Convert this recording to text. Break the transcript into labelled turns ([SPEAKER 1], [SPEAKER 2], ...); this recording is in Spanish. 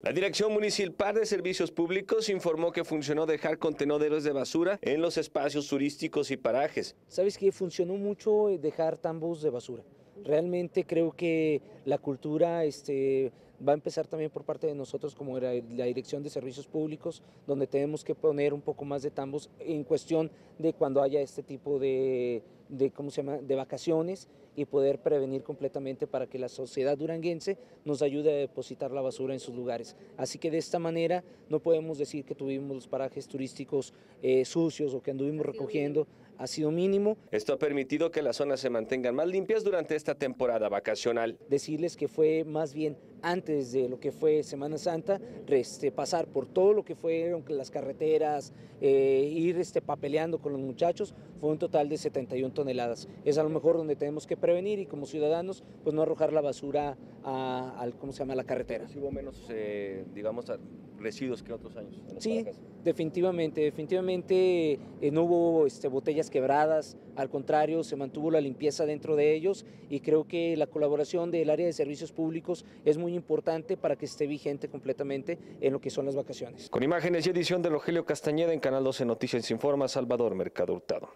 [SPEAKER 1] La Dirección Municipal de Servicios Públicos informó que funcionó dejar contenedores de basura en los espacios turísticos y parajes.
[SPEAKER 2] ¿Sabes qué? Funcionó mucho dejar tambos de basura. Realmente creo que la cultura este, va a empezar también por parte de nosotros como la, la Dirección de Servicios Públicos, donde tenemos que poner un poco más de tambos en cuestión de cuando haya este tipo de, de, ¿cómo se llama? de vacaciones y poder prevenir completamente para que la sociedad duranguense nos ayude a depositar la basura en sus lugares. Así que de esta manera no podemos decir que tuvimos los parajes turísticos eh, sucios o que anduvimos recogiendo, ha sido mínimo.
[SPEAKER 1] Esto ha permitido que las zonas se mantengan más limpias durante esta temporada vacacional.
[SPEAKER 2] Decirles que fue más bien antes de lo que fue Semana Santa, este, pasar por todo lo que fueron las carreteras, eh, ir este, papeleando con los muchachos, fue un total de 71 toneladas. Es a lo mejor donde tenemos que prevenir y como ciudadanos, pues no arrojar la basura a, a ¿cómo se llama?, la carretera.
[SPEAKER 1] Si hubo menos, eh, digamos, residuos que otros años.
[SPEAKER 2] sí, parajes. definitivamente, definitivamente eh, no hubo este, botellas quebradas, al contrario, se mantuvo la limpieza dentro de ellos y creo que la colaboración del área de servicios públicos es muy importante para que esté vigente completamente en lo que son las vacaciones.
[SPEAKER 1] Con imágenes y edición de Rogelio Castañeda en Canal 12 Noticias Informa, Salvador Mercado Hurtado.